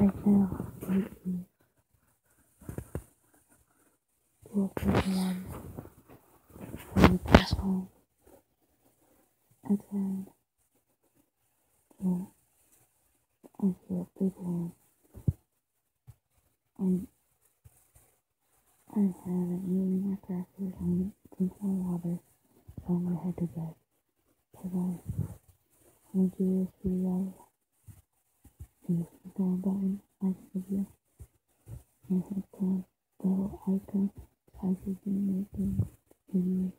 right now thirty one. I need to pass home. Again. So I feel a big one. I'm I haven't eaten my crackers. I'm drinking my water. So I'm gonna head to bed. Bye bye. I'm gonna do this video. And down button, the video. And hit the bell icon. Should be making videos